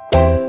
you.